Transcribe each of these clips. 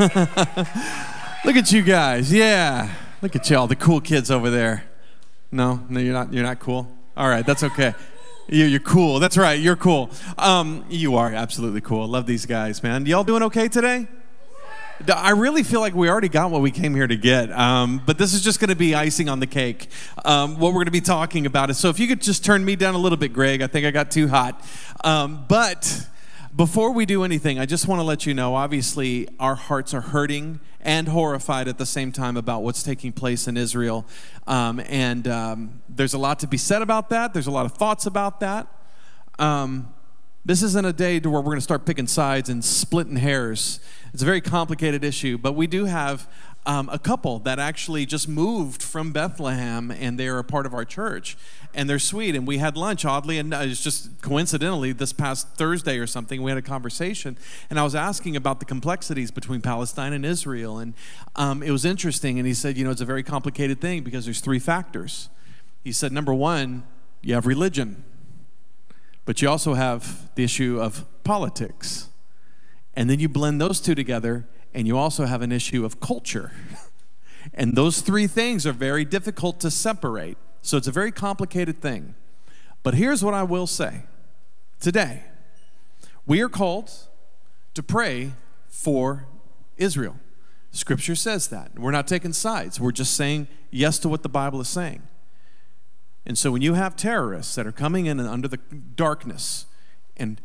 Look at you guys. Yeah. Look at y'all, the cool kids over there. No, no, you're not. You're not cool. All right, that's okay. You, you're cool. That's right. You're cool. Um, you are absolutely cool. Love these guys, man. Y'all doing okay today? I really feel like we already got what we came here to get, um, but this is just going to be icing on the cake. Um, what we're going to be talking about is so if you could just turn me down a little bit, Greg. I think I got too hot. Um, but before we do anything, I just want to let you know obviously, our hearts are hurting and horrified at the same time about what's taking place in Israel. Um, and um, there's a lot to be said about that, there's a lot of thoughts about that. Um, this isn't a day to where we're going to start picking sides and splitting hairs. It's a very complicated issue, but we do have um, a couple that actually just moved from Bethlehem and they're a part of our church. And they're sweet. And we had lunch, oddly, and it's just coincidentally this past Thursday or something, we had a conversation. And I was asking about the complexities between Palestine and Israel. And um, it was interesting. And he said, you know, it's a very complicated thing because there's three factors. He said, number one, you have religion, but you also have the issue of politics. And then you blend those two together, and you also have an issue of culture. and those three things are very difficult to separate. So it's a very complicated thing. But here's what I will say today we are called to pray for Israel. Scripture says that. We're not taking sides, we're just saying yes to what the Bible is saying. And so when you have terrorists that are coming in under the darkness and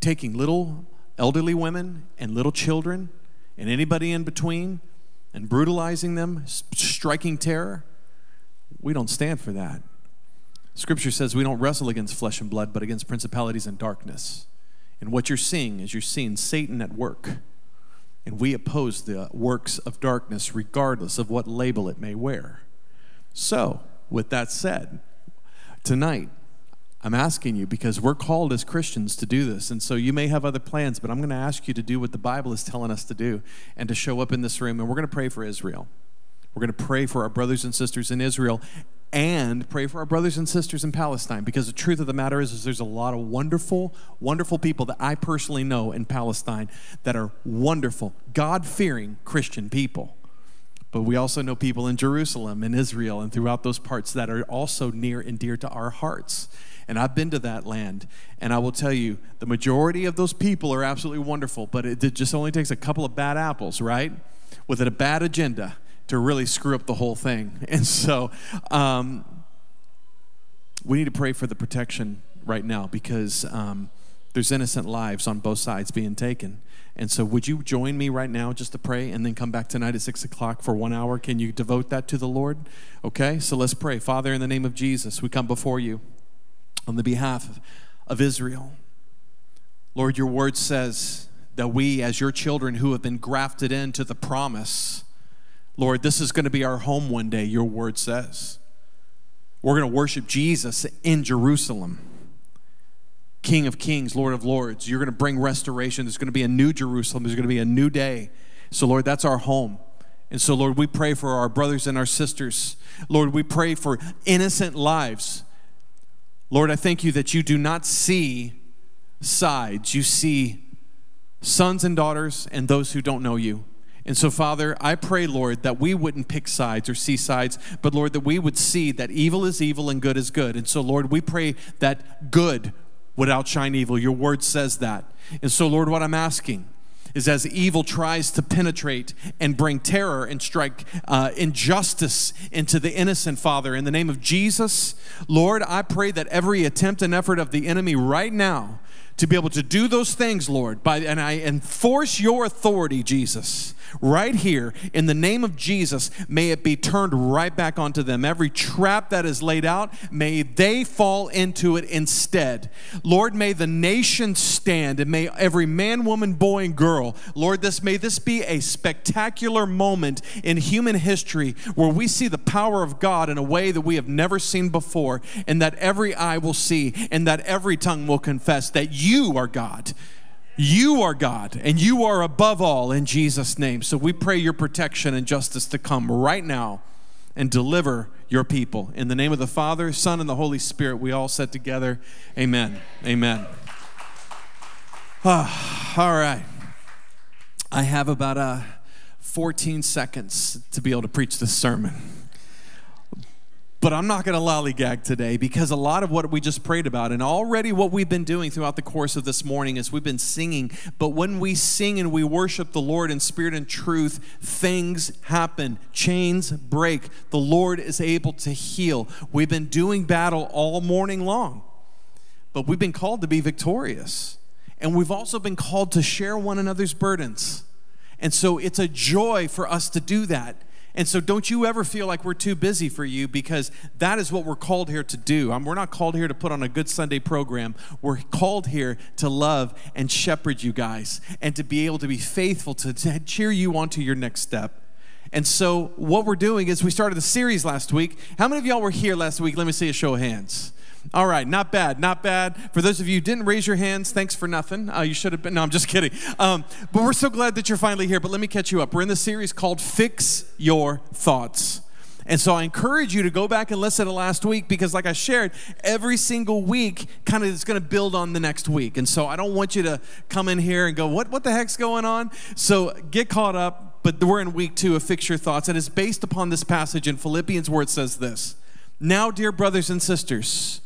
taking little elderly women and little children and anybody in between and brutalizing them, striking terror, we don't stand for that. Scripture says we don't wrestle against flesh and blood, but against principalities and darkness. And what you're seeing is you're seeing Satan at work. And we oppose the works of darkness regardless of what label it may wear. So, with that said, tonight, I'm asking you because we're called as Christians to do this. And so you may have other plans, but I'm going to ask you to do what the Bible is telling us to do and to show up in this room. And we're going to pray for Israel. We're going to pray for our brothers and sisters in Israel and pray for our brothers and sisters in Palestine because the truth of the matter is, is there's a lot of wonderful, wonderful people that I personally know in Palestine that are wonderful, God fearing Christian people. But we also know people in Jerusalem and Israel and throughout those parts that are also near and dear to our hearts. And I've been to that land, and I will tell you, the majority of those people are absolutely wonderful, but it just only takes a couple of bad apples, right? With a bad agenda to really screw up the whole thing. And so um, we need to pray for the protection right now because um, there's innocent lives on both sides being taken. And so, would you join me right now just to pray and then come back tonight at six o'clock for one hour? Can you devote that to the Lord? Okay, so let's pray. Father, in the name of Jesus, we come before you on the behalf of Israel. Lord, your word says that we, as your children who have been grafted into the promise, Lord, this is going to be our home one day, your word says. We're going to worship Jesus in Jerusalem. King of kings, Lord of lords. You're going to bring restoration. There's going to be a new Jerusalem. There's going to be a new day. So, Lord, that's our home. And so, Lord, we pray for our brothers and our sisters. Lord, we pray for innocent lives. Lord, I thank you that you do not see sides. You see sons and daughters and those who don't know you. And so, Father, I pray, Lord, that we wouldn't pick sides or see sides, but Lord, that we would see that evil is evil and good is good. And so, Lord, we pray that good would outshine evil. Your word says that. And so, Lord, what I'm asking is as evil tries to penetrate and bring terror and strike uh, injustice into the innocent, Father, in the name of Jesus, Lord, I pray that every attempt and effort of the enemy right now to be able to do those things, Lord, by, and I enforce your authority, Jesus right here in the name of Jesus, may it be turned right back onto them. Every trap that is laid out, may they fall into it instead. Lord, may the nation stand and may every man, woman, boy, and girl, Lord, this may this be a spectacular moment in human history where we see the power of God in a way that we have never seen before, and that every eye will see, and that every tongue will confess that you are God. You are God and you are above all in Jesus' name. So we pray your protection and justice to come right now and deliver your people. In the name of the Father, Son, and the Holy Spirit, we all said together, Amen. Amen. Ah, all right. I have about a 14 seconds to be able to preach this sermon. But I'm not going to lollygag today because a lot of what we just prayed about, and already what we've been doing throughout the course of this morning, is we've been singing. But when we sing and we worship the Lord in spirit and truth, things happen, chains break. The Lord is able to heal. We've been doing battle all morning long, but we've been called to be victorious. And we've also been called to share one another's burdens. And so it's a joy for us to do that. And so don't you ever feel like we're too busy for you because that is what we're called here to do. Um, we're not called here to put on a good Sunday program. We're called here to love and shepherd you guys and to be able to be faithful to, to cheer you on to your next step. And so what we're doing is we started the series last week. How many of y'all were here last week? Let me see a show of hands. All right, not bad, not bad. For those of you who didn't raise your hands, thanks for nothing. Uh, you should have been. No, I'm just kidding. Um, but we're so glad that you're finally here. But let me catch you up. We're in the series called Fix Your Thoughts. And so I encourage you to go back and listen to last week because, like I shared, every single week kind of is going to build on the next week. And so I don't want you to come in here and go, what, what the heck's going on? So get caught up. But we're in week two of Fix Your Thoughts. And it's based upon this passage in Philippians where it says this Now, dear brothers and sisters,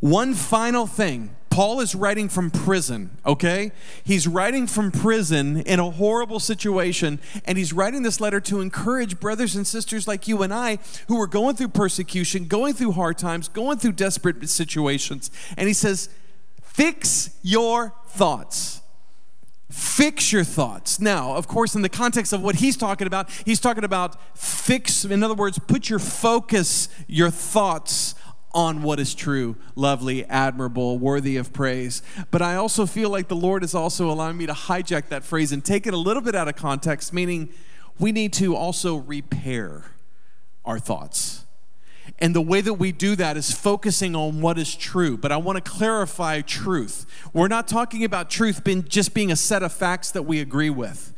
one final thing. Paul is writing from prison, okay? He's writing from prison in a horrible situation, and he's writing this letter to encourage brothers and sisters like you and I who are going through persecution, going through hard times, going through desperate situations. And he says, Fix your thoughts. Fix your thoughts. Now, of course, in the context of what he's talking about, he's talking about fix, in other words, put your focus, your thoughts on what is true, lovely, admirable, worthy of praise. But I also feel like the Lord is also allowing me to hijack that phrase and take it a little bit out of context, meaning we need to also repair our thoughts. And the way that we do that is focusing on what is true. But I want to clarify truth. We're not talking about truth being just being a set of facts that we agree with.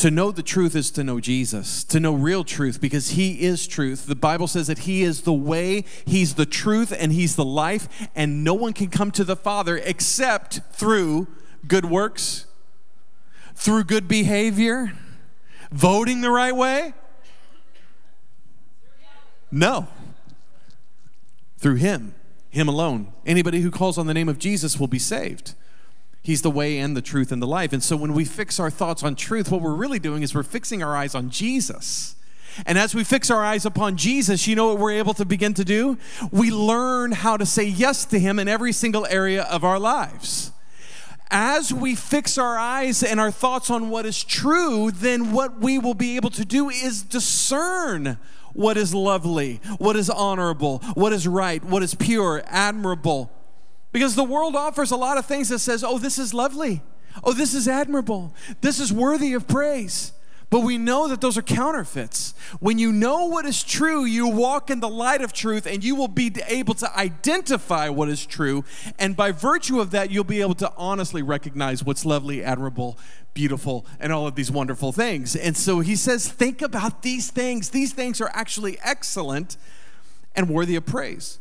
To know the truth is to know Jesus, to know real truth, because He is truth. The Bible says that He is the way, He's the truth, and He's the life, and no one can come to the Father except through good works, through good behavior, voting the right way. No. Through Him, Him alone. Anybody who calls on the name of Jesus will be saved. He's the way and the truth and the life. And so when we fix our thoughts on truth, what we're really doing is we're fixing our eyes on Jesus. And as we fix our eyes upon Jesus, you know what we're able to begin to do? We learn how to say yes to Him in every single area of our lives. As we fix our eyes and our thoughts on what is true, then what we will be able to do is discern what is lovely, what is honorable, what is right, what is pure, admirable because the world offers a lot of things that says, "Oh, this is lovely. Oh, this is admirable. This is worthy of praise." But we know that those are counterfeits. When you know what is true, you walk in the light of truth and you will be able to identify what is true. And by virtue of that, you'll be able to honestly recognize what's lovely, admirable, beautiful, and all of these wonderful things. And so he says, think about these things. These things are actually excellent and worthy of praise.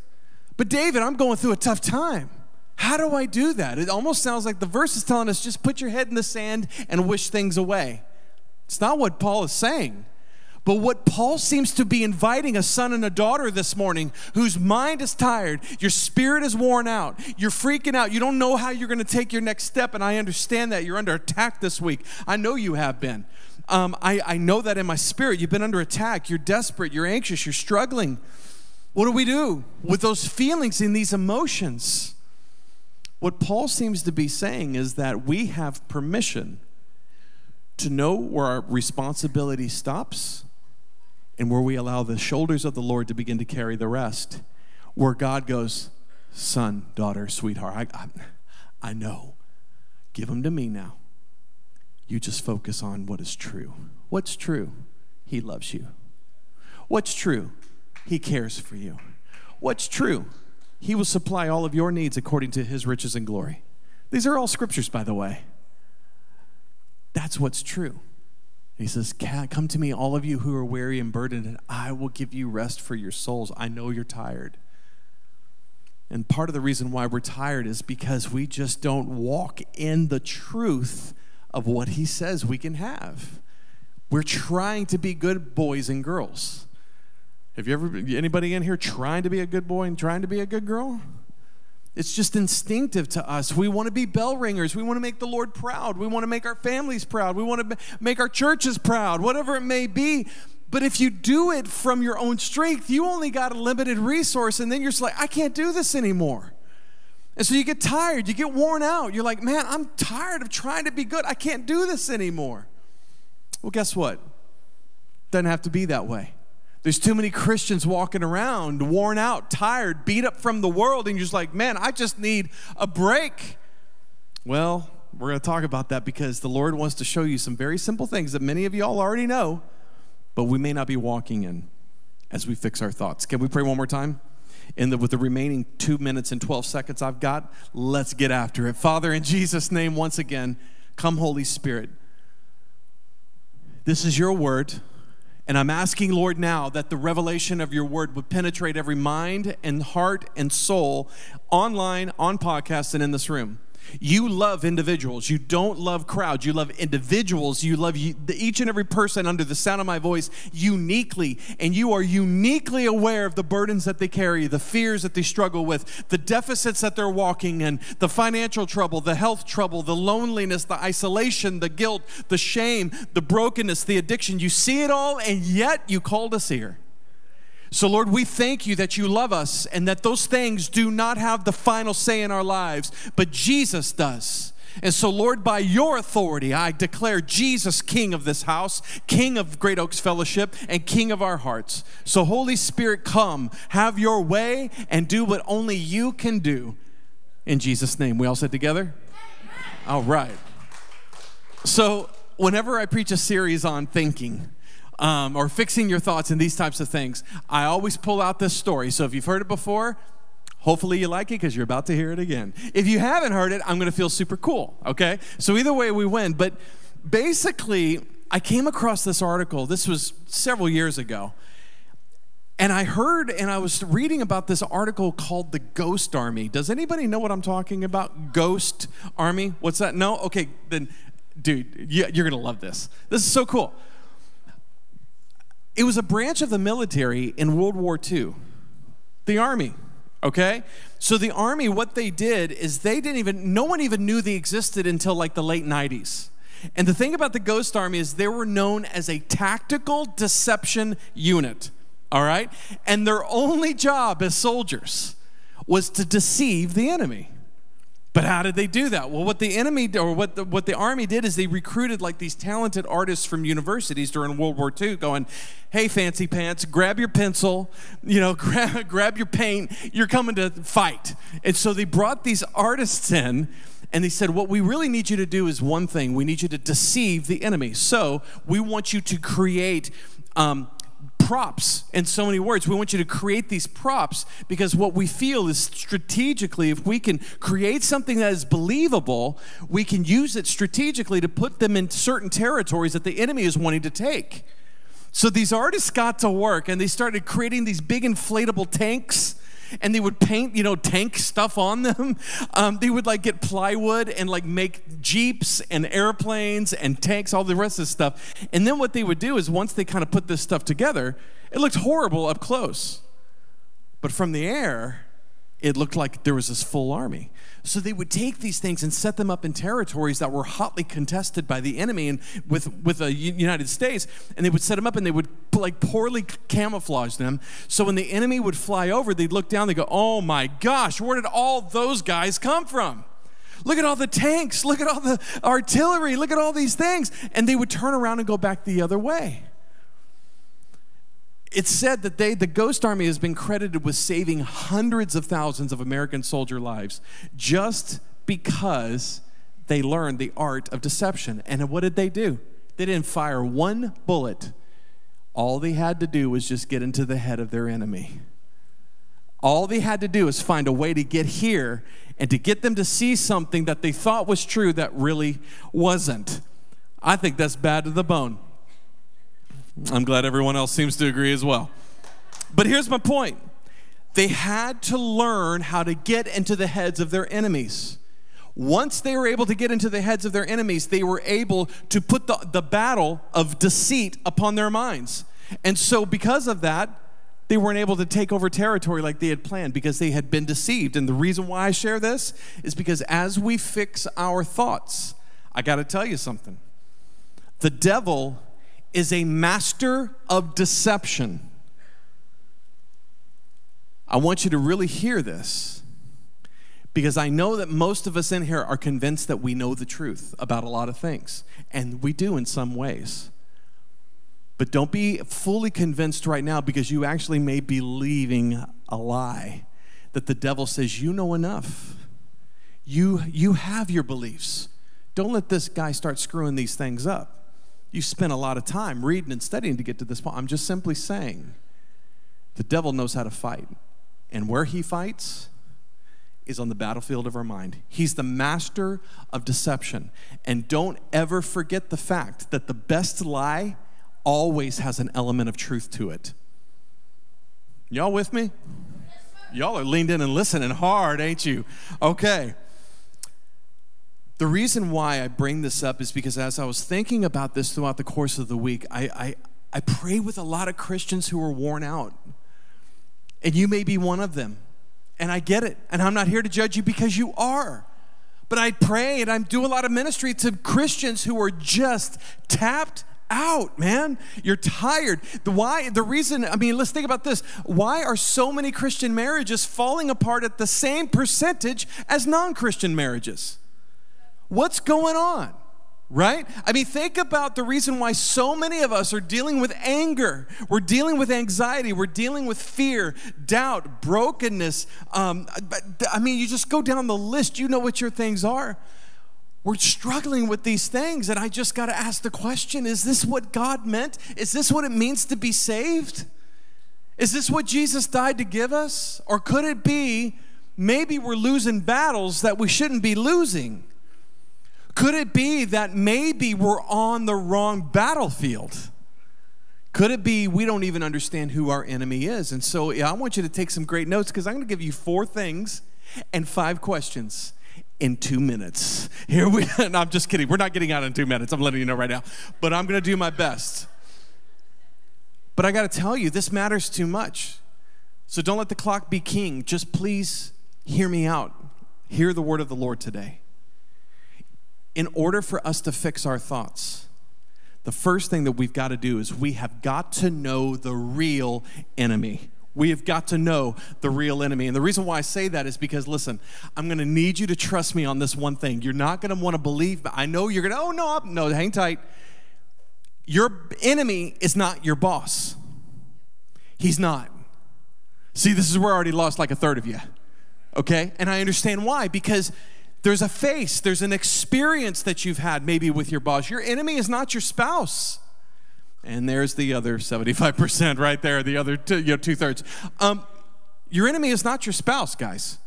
But David, I'm going through a tough time. How do I do that? It almost sounds like the verse is telling us just put your head in the sand and wish things away. It's not what Paul is saying. But what Paul seems to be inviting a son and a daughter this morning whose mind is tired, your spirit is worn out, you're freaking out, you don't know how you're going to take your next step, and I understand that. You're under attack this week. I know you have been. Um, I, I know that in my spirit. You've been under attack. You're desperate, you're anxious, you're struggling. What do we do with those feelings and these emotions? What Paul seems to be saying is that we have permission to know where our responsibility stops and where we allow the shoulders of the Lord to begin to carry the rest. Where God goes, son, daughter, sweetheart, I, I, I know. Give them to me now. You just focus on what is true. What's true? He loves you. What's true? He cares for you. What's true? He will supply all of your needs according to his riches and glory. These are all scriptures, by the way. That's what's true. He says, Come to me, all of you who are weary and burdened, and I will give you rest for your souls. I know you're tired. And part of the reason why we're tired is because we just don't walk in the truth of what he says we can have. We're trying to be good boys and girls. Have you ever, anybody in here trying to be a good boy and trying to be a good girl? It's just instinctive to us. We want to be bell ringers. We want to make the Lord proud. We want to make our families proud. We want to make our churches proud, whatever it may be. But if you do it from your own strength, you only got a limited resource, and then you're just like, I can't do this anymore. And so you get tired, you get worn out. You're like, man, I'm tired of trying to be good. I can't do this anymore. Well, guess what? Doesn't have to be that way. There's too many Christians walking around, worn out, tired, beat up from the world, and you're just like, man, I just need a break. Well, we're going to talk about that because the Lord wants to show you some very simple things that many of you all already know, but we may not be walking in as we fix our thoughts. Can we pray one more time? And with the remaining two minutes and 12 seconds I've got, let's get after it. Father, in Jesus' name, once again, come, Holy Spirit. This is your word. And I'm asking, Lord, now that the revelation of your word would penetrate every mind and heart and soul online, on podcasts, and in this room. You love individuals. You don't love crowds. You love individuals. You love each and every person under the sound of my voice uniquely. And you are uniquely aware of the burdens that they carry, the fears that they struggle with, the deficits that they're walking in, the financial trouble, the health trouble, the loneliness, the isolation, the guilt, the shame, the brokenness, the addiction. You see it all, and yet you called us here. So, Lord, we thank you that you love us and that those things do not have the final say in our lives, but Jesus does. And so, Lord, by your authority, I declare Jesus King of this house, King of Great Oaks Fellowship, and King of our hearts. So, Holy Spirit, come, have your way, and do what only you can do. In Jesus' name. We all said together? All right. So, whenever I preach a series on thinking, um, or fixing your thoughts and these types of things, I always pull out this story. So if you've heard it before, hopefully you like it because you're about to hear it again. If you haven't heard it, I'm going to feel super cool, okay? So either way, we win. But basically, I came across this article, this was several years ago. And I heard and I was reading about this article called The Ghost Army. Does anybody know what I'm talking about? Ghost Army? What's that? No? Okay, then, dude, you're going to love this. This is so cool. It was a branch of the military in World War II, the Army. Okay? So the Army, what they did is they didn't even, no one even knew they existed until like the late 90s. And the thing about the Ghost Army is they were known as a tactical deception unit. All right? And their only job as soldiers was to deceive the enemy. But how did they do that? Well, what the enemy or what the, what the army did is they recruited like these talented artists from universities during World War II, going, "Hey, fancy pants, grab your pencil, you know, grab grab your paint. You're coming to fight." And so they brought these artists in. And they said, What we really need you to do is one thing. We need you to deceive the enemy. So we want you to create um, props in so many words. We want you to create these props because what we feel is strategically, if we can create something that is believable, we can use it strategically to put them in certain territories that the enemy is wanting to take. So these artists got to work and they started creating these big inflatable tanks and they would paint, you know, tank stuff on them. Um, they would like get plywood and like make jeeps and airplanes and tanks, all the rest of the stuff. And then what they would do is once they kind of put this stuff together, it looked horrible up close. But from the air, it looked like there was this full army. So they would take these things and set them up in territories that were hotly contested by the enemy and with, with the United States, and they would set them up and they would like poorly camouflage them. So when the enemy would fly over, they'd look down, they go, oh my gosh, where did all those guys come from? Look at all the tanks, look at all the artillery, look at all these things. And they would turn around and go back the other way it's said that they, the Ghost Army, has been credited with saving hundreds of thousands of American soldier lives just because they learned the art of deception. And what did they do? They didn't fire one bullet. All they had to do was just get into the head of their enemy. All they had to do is find a way to get here and to get them to see something that they thought was true that really wasn't. I think that's bad to the bone. I'm glad everyone else seems to agree as well. But here's my point they had to learn how to get into the heads of their enemies. Once they were able to get into the heads of their enemies, they were able to put the, the battle of deceit upon their minds. And so, because of that, they weren't able to take over territory like they had planned because they had been deceived. And the reason why I share this is because as we fix our thoughts, I got to tell you something. The devil is a master of deception. I want you to really hear this because I know that most of us in here are convinced that we know the truth about a lot of things, and we do in some ways. But don't be fully convinced right now because you actually may be believing a lie that the devil says you know enough. You, you have your beliefs. Don't let this guy start screwing these things up. You spent a lot of time reading and studying to get to this point. I'm just simply saying the devil knows how to fight. And where he fights is on the battlefield of our mind. He's the master of deception. And don't ever forget the fact that the best lie always has an element of truth to it. Y'all with me? Y'all are leaned in and listening hard, ain't you? Okay. The reason why I bring this up is because as I was thinking about this throughout the course of the week, I, I, I pray with a lot of Christians who are worn out. And you may be one of them. And I get it. And I'm not here to judge you because you are. But I pray and I do a lot of ministry to Christians who are just tapped out, man. You're tired. The why the reason, I mean, let's think about this. Why are so many Christian marriages falling apart at the same percentage as non-Christian marriages? What's going on? right? I mean, think about the reason why so many of us are dealing with anger. We're dealing with anxiety. We're dealing with fear, doubt, brokenness. Um, I mean, you just go down the list, you know what your things are. We're struggling with these things, and I just got to ask the question is this what God meant? Is this what it means to be saved? Is this what Jesus died to give us? Or could it be maybe we're losing battles that we shouldn't be losing? Could it be that maybe we're on the wrong battlefield? Could it be we don't even understand who our enemy is? And so yeah, I want you to take some great notes because I'm going to give you four things and five questions in two minutes. Here we no, I'm just kidding. We're not getting out in two minutes. I'm letting you know right now. But I'm going to do my best. But I got to tell you, this matters too much. So don't let the clock be king. Just please hear me out. Hear the word of the Lord today in order for us to fix our thoughts, the first thing that we've got to do is we have got to know the real enemy. We have got to know the real enemy. And the reason why I say that is because, listen, I'm going to need you to trust me on this one thing. You're not going to want to believe, but I know you're going to, oh, no, no, hang tight. Your enemy is not your boss. He's not. See, this is where I already lost like a third of you. Okay? And I understand why. Because there's a face, there's an experience that you've had maybe with your boss. Your enemy is not your spouse. And there's the other 75% right there, the other two, you know, two thirds. Um, your enemy is not your spouse, guys.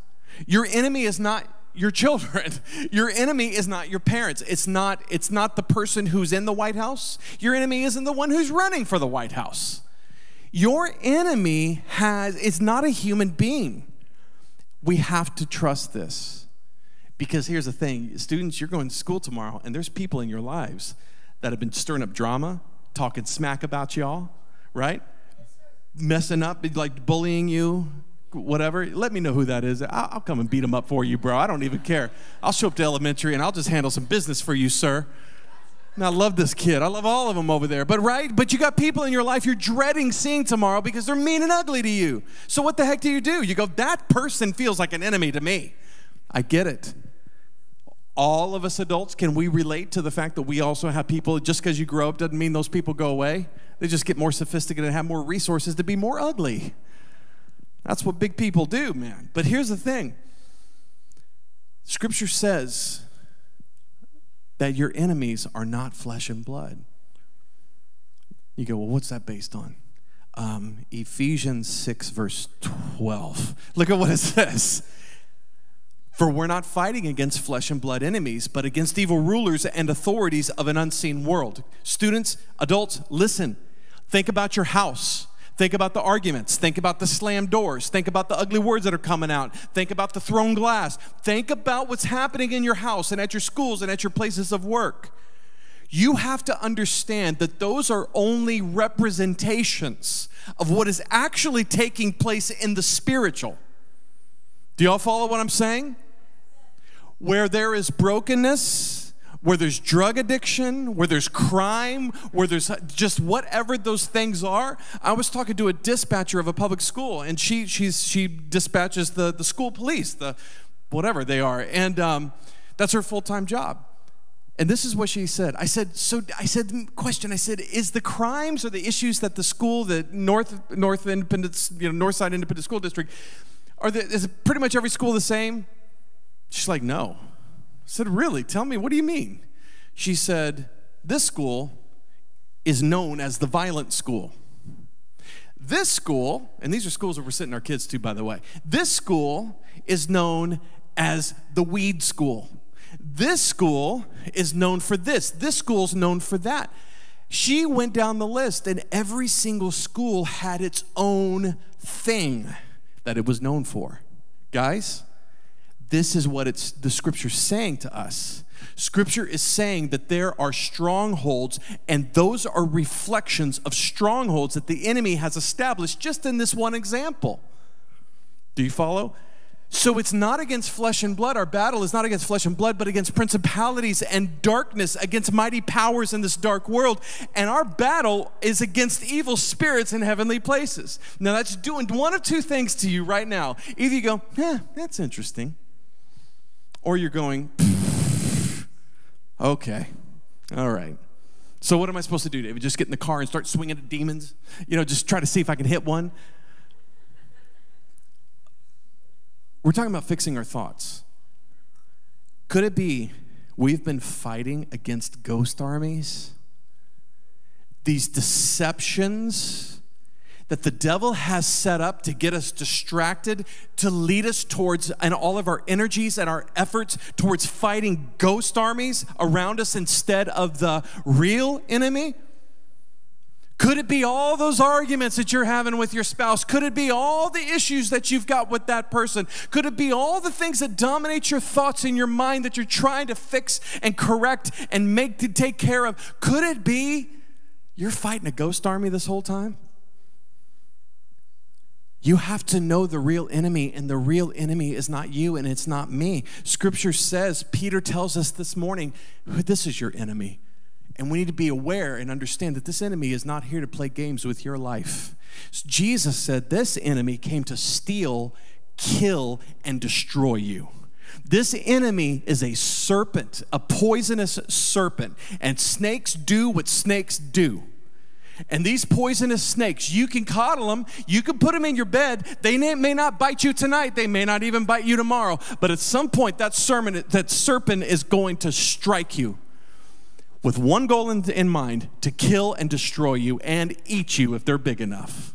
Your enemy is not your children. Your enemy is not your parents. It's not, it's not the person who's in the White House. Your enemy isn't the one who's running for the White House. Your enemy has is not a human being. We have to trust this. Because here's the thing students, you're going to school tomorrow, and there's people in your lives that have been stirring up drama, talking smack about y'all, right? Messing up, like bullying you, whatever. Let me know who that is. I'll, I'll come and beat them up for you, bro. I don't even care. I'll show up to elementary and I'll just handle some business for you, sir. And I love this kid. I love all of them over there. But right, but you got people in your life you're dreading seeing tomorrow because they're mean and ugly to you. So what the heck do you do? You go, that person feels like an enemy to me. I get it all of us adults, can we relate to the fact that we also have people, just because you grow up doesn't mean those people go away? They just get more sophisticated and have more resources to be more ugly. That's what big people do, man. But here's the thing Scripture says that your enemies are not flesh and blood. You go, well, what's that based on? Um, Ephesians 6, verse 12. Look at what it says. For we're not fighting against flesh and blood enemies, but against evil rulers and authorities of an unseen world. Students, adults, listen. Think about your house. Think about the arguments. Think about the slammed doors. Think about the ugly words that are coming out. Think about the thrown glass. Think about what's happening in your house and at your schools and at your places of work. You have to understand that those are only representations of what is actually taking place in the spiritual. Do y'all follow what I'm saying? Where there is brokenness, where there's drug addiction, where there's crime, where there's just whatever those things are. I was talking to a dispatcher of a public school, and she she's she dispatches the the school police, the whatever they are, and um, that's her full time job. And this is what she said. I said, so I said, question. I said, is the crimes or the issues that the school, the North North Independent, you know, North Side Independent School District, are the, is pretty much every school the same? She's like, no I said, Really? Tell me, what do you mean? She said, This school is known as the violent school. This school, and these are schools that we're sending our kids to, by the way, this school is known as the weed school. This school is known for this. This school's known for that. She went down the list, and every single school had its own thing that it was known for. Guys, this is what it's the scripture's saying to us. Scripture is saying that there are strongholds, and those are reflections of strongholds that the enemy has established just in this one example. Do you follow? So it's not against flesh and blood. Our battle is not against flesh and blood, but against principalities and darkness, against mighty powers in this dark world. And our battle is against evil spirits in heavenly places. Now, that's doing one of two things to you right now. Either you go, eh, that's interesting or you're going, okay, all right. So what am I supposed to do, David? Just get in the car and start swinging at demons? You know, just try to see if I can hit one? We're talking about fixing our thoughts. Could it be we've been fighting against ghost armies? These deceptions that the devil has set up to get us distracted, to lead us towards, and all of our energies and our efforts towards fighting ghost armies around us instead of the real enemy? Could it be all those arguments that you're having with your spouse? Could it be all the issues that you've got with that person? Could it be all the things that dominate your thoughts in your mind that you're trying to fix and correct and make to take care of? Could it be you're fighting a ghost army this whole time? You have to know the real enemy, and the real enemy is not you and it's not me. Scripture says, Peter tells us this morning, this is your enemy. And we need to be aware and understand that this enemy is not here to play games with your life. Jesus said, This enemy came to steal, kill, and destroy you. This enemy is a serpent, a poisonous serpent, and snakes do what snakes do. And these poisonous snakes, you can coddle them, you can put them in your bed. They may not bite you tonight, they may not even bite you tomorrow, but at some point that serpent, that serpent is going to strike you with one goal in, in mind to kill and destroy you and eat you if they're big enough.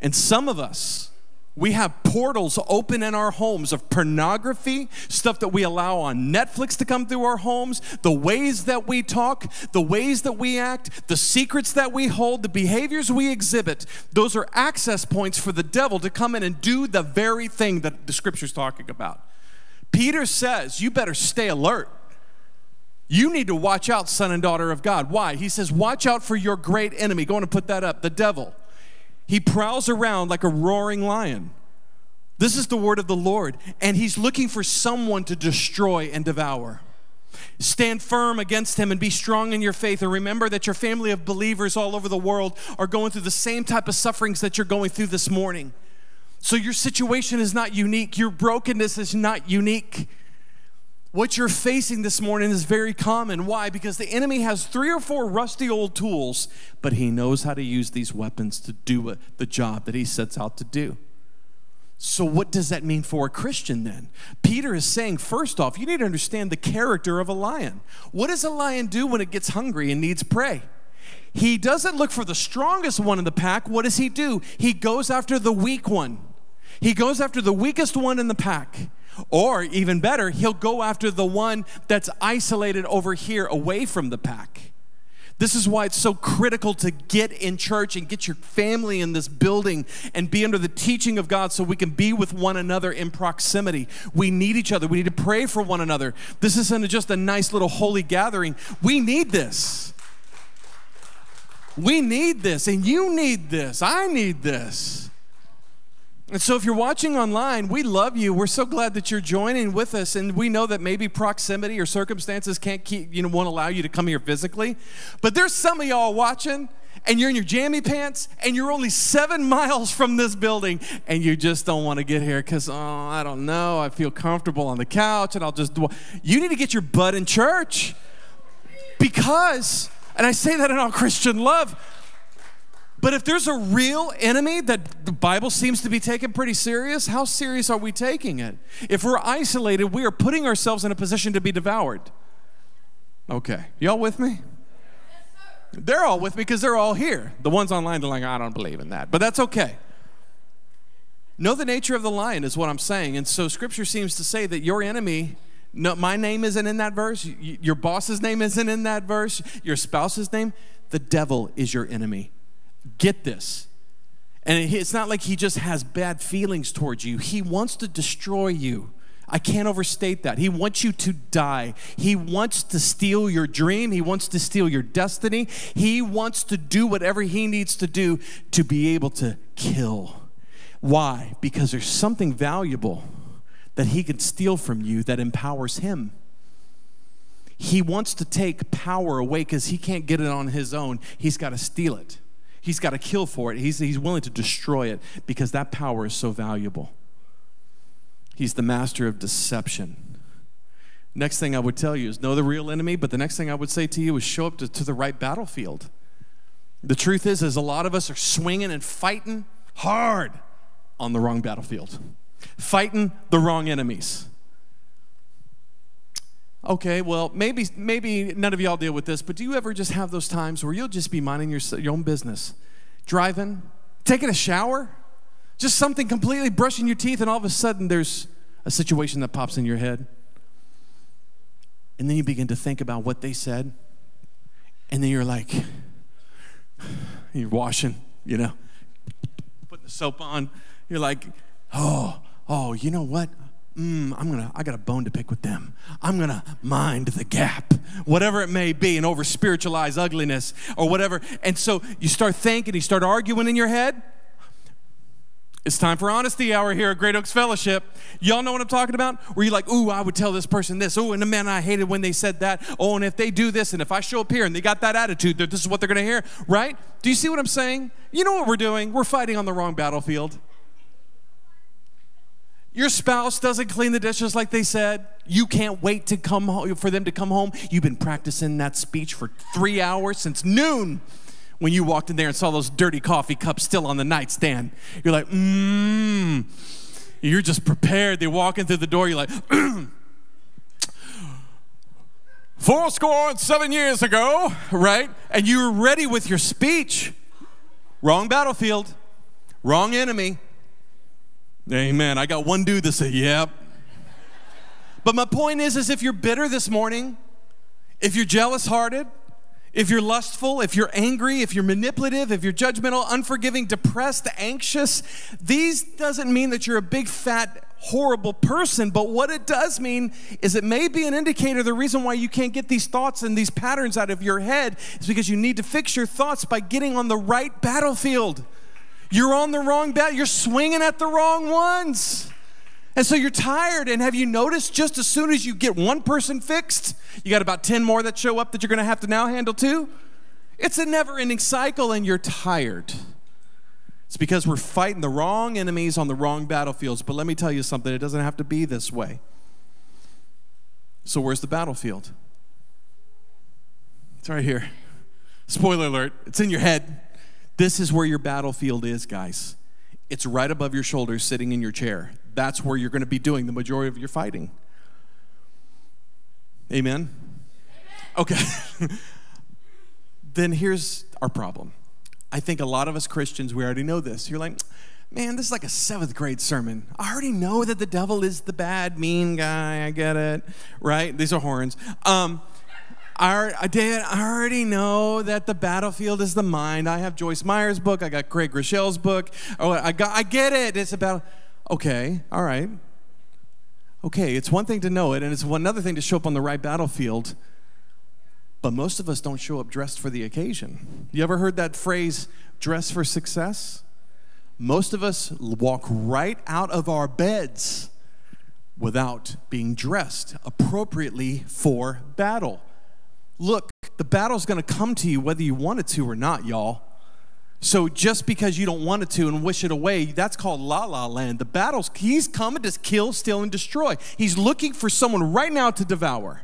And some of us, we have portals open in our homes of pornography, stuff that we allow on Netflix to come through our homes, the ways that we talk, the ways that we act, the secrets that we hold, the behaviors we exhibit. Those are access points for the devil to come in and do the very thing that the scripture's talking about. Peter says, You better stay alert. You need to watch out, son and daughter of God. Why? He says, Watch out for your great enemy. Go on and put that up, the devil. He prowls around like a roaring lion. This is the word of the Lord, and he's looking for someone to destroy and devour. Stand firm against him and be strong in your faith. And remember that your family of believers all over the world are going through the same type of sufferings that you're going through this morning. So your situation is not unique, your brokenness is not unique. What you're facing this morning is very common. Why? Because the enemy has three or four rusty old tools, but he knows how to use these weapons to do the job that he sets out to do. So, what does that mean for a Christian then? Peter is saying, first off, you need to understand the character of a lion. What does a lion do when it gets hungry and needs prey? He doesn't look for the strongest one in the pack. What does he do? He goes after the weak one. He goes after the weakest one in the pack. Or even better, he'll go after the one that's isolated over here away from the pack. This is why it's so critical to get in church and get your family in this building and be under the teaching of God so we can be with one another in proximity. We need each other. We need to pray for one another. This isn't just a nice little holy gathering. We need this. We need this, and you need this. I need this. And so, if you're watching online, we love you. We're so glad that you're joining with us. And we know that maybe proximity or circumstances can't keep, you know, won't allow you to come here physically. But there's some of y'all watching, and you're in your jammy pants, and you're only seven miles from this building, and you just don't want to get here because, oh, I don't know. I feel comfortable on the couch, and I'll just do. You need to get your butt in church because, and I say that in all Christian love, but if there's a real enemy that the Bible seems to be taking pretty serious, how serious are we taking it? If we're isolated, we are putting ourselves in a position to be devoured. Okay, y'all with me? they're all with me because they're all here. The ones online, they're like, I don't believe in that. But that's okay. Know the nature of the lion is what I'm saying. And so scripture seems to say that your enemy no, my name isn't in that verse. Your boss's name isn't in that verse. Your spouse's name. The devil is your enemy. Get this. And it's not like he just has bad feelings towards you, he wants to destroy you. I can't overstate that. He wants you to die. He wants to steal your dream. He wants to steal your destiny. He wants to do whatever he needs to do to be able to kill. Why? Because there's something valuable that he can steal from you that empowers him. He wants to take power away because he can't get it on his own. He's got to steal it. He's got to kill for it. He's, he's willing to destroy it because that power is so valuable. He's the master of deception. Next thing I would tell you is know the real enemy, but the next thing I would say to you is show up to, to the right battlefield. The truth is, is a lot of us are swinging and fighting hard on the wrong battlefield, fighting the wrong enemies. Okay, well, maybe maybe none of y'all deal with this, but do you ever just have those times where you'll just be minding your, your own business, driving, taking a shower, just something completely brushing your teeth, and all of a sudden there's a situation that pops in your head, and then you begin to think about what they said, and then you're like, you're washing, you know, putting the soap on, you're like, oh, oh, you know what? Mm, I'm gonna, I got a bone to pick with them. I'm gonna mind the gap, whatever it may be, and over spiritualize ugliness or whatever. And so you start thinking, you start arguing in your head. It's time for honesty hour here at Great Oaks Fellowship. Y'all know what I'm talking about? Where you're like, ooh, I would tell this person this. Oh, and the man I hated when they said that. Oh, and if they do this, and if I show up here and they got that attitude, this is what they're gonna hear, right? Do you see what I'm saying? You know what we're doing? We're fighting on the wrong battlefield. Your spouse doesn't clean the dishes like they said. You can't wait to come home, for them to come home. You've been practicing that speech for three hours since noon when you walked in there and saw those dirty coffee cups still on the nightstand. You're like, mmm. You're just prepared. They walk in through the door. You're like, four score and seven years ago, right? And you're ready with your speech. Wrong battlefield, wrong enemy. Amen. I got one dude that said, yep. But my point is, is if you're bitter this morning, if you're jealous hearted, if you're lustful, if you're angry, if you're manipulative, if you're judgmental, unforgiving, depressed, anxious, these doesn't mean that you're a big fat horrible person, but what it does mean is it may be an indicator the reason why you can't get these thoughts and these patterns out of your head is because you need to fix your thoughts by getting on the right battlefield. You're on the wrong bat, you're swinging at the wrong ones. And so you're tired. And have you noticed just as soon as you get one person fixed, you got about 10 more that show up that you're going to have to now handle too? It's a never ending cycle, and you're tired. It's because we're fighting the wrong enemies on the wrong battlefields. But let me tell you something, it doesn't have to be this way. So, where's the battlefield? It's right here. Spoiler alert, it's in your head. This is where your battlefield is, guys. It's right above your shoulders, sitting in your chair. That's where you're going to be doing the majority of your fighting. Amen? Okay. then here's our problem. I think a lot of us Christians, we already know this. You're like, man, this is like a seventh grade sermon. I already know that the devil is the bad, mean guy. I get it, right? These are horns. Um, I, uh, Dan, I already know that the battlefield is the mind. I have Joyce Meyer's book. I got Craig Groeschel's book. Oh, I got. I get it. It's about. Okay, all right. Okay, it's one thing to know it, and it's another thing to show up on the right battlefield. But most of us don't show up dressed for the occasion. You ever heard that phrase, dress for success? Most of us walk right out of our beds without being dressed appropriately for battle. Look, the battle's gonna come to you whether you want it to or not, y'all. So just because you don't want it to and wish it away, that's called la la land. The battle's, he's coming to kill, steal, and destroy. He's looking for someone right now to devour.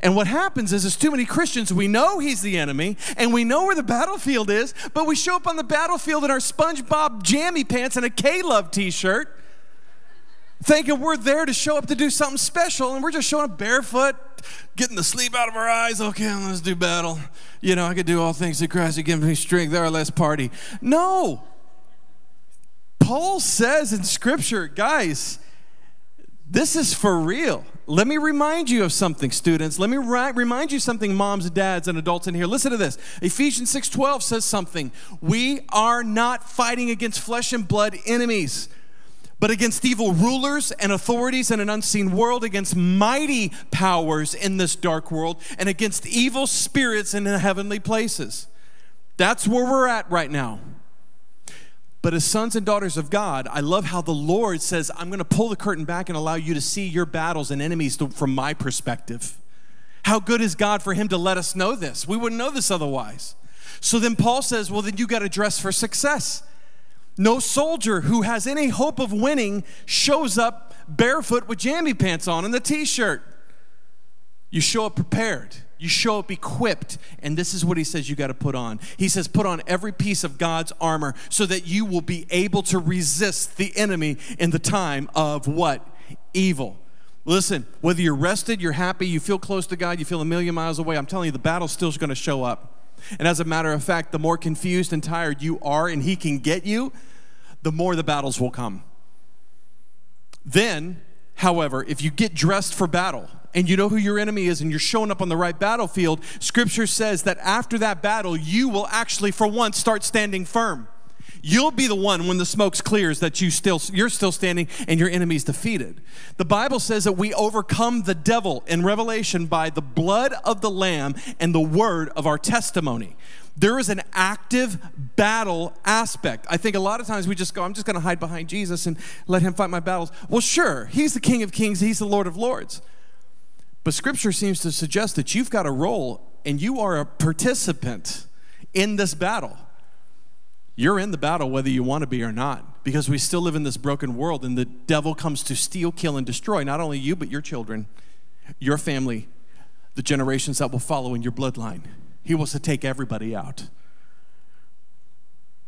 And what happens is, there's too many Christians, we know he's the enemy, and we know where the battlefield is, but we show up on the battlefield in our SpongeBob jammy pants and a K-Love t-shirt, thinking we're there to show up to do something special, and we're just showing up barefoot, getting the sleep out of our eyes. Okay, let's do battle. You know, I could do all things through Christ who gives me strength. There, let's party. No. Paul says in Scripture, guys, this is for real. Let me remind you of something, students. Let me ri- remind you something, moms and dads and adults in here. Listen to this. Ephesians 6:12 says something. We are not fighting against flesh and blood enemies, but against evil rulers and authorities in an unseen world, against mighty powers in this dark world, and against evil spirits in the heavenly places. That's where we're at right now. But as sons and daughters of God, I love how the Lord says, I'm going to pull the curtain back and allow you to see your battles and enemies from my perspective. How good is God for Him to let us know this? We wouldn't know this otherwise. So then Paul says, Well, then you got to dress for success. No soldier who has any hope of winning shows up barefoot with jammy pants on and the t shirt. You show up prepared. You show up equipped, and this is what he says you got to put on. He says, Put on every piece of God's armor so that you will be able to resist the enemy in the time of what? Evil. Listen, whether you're rested, you're happy, you feel close to God, you feel a million miles away, I'm telling you, the battle's still going to show up. And as a matter of fact, the more confused and tired you are and he can get you, the more the battles will come. Then, however, if you get dressed for battle, and you know who your enemy is and you're showing up on the right battlefield, scripture says that after that battle, you will actually, for once, start standing firm. You'll be the one when the smoke clears that you still you're still standing and your enemy's defeated. The Bible says that we overcome the devil in Revelation by the blood of the lamb and the word of our testimony. There is an active battle aspect. I think a lot of times we just go, I'm just going to hide behind Jesus and let him fight my battles. Well, sure, he's the King of Kings, he's the Lord of Lords. But scripture seems to suggest that you've got a role and you are a participant in this battle. You're in the battle whether you want to be or not because we still live in this broken world and the devil comes to steal, kill, and destroy not only you, but your children, your family, the generations that will follow in your bloodline. He wants to take everybody out.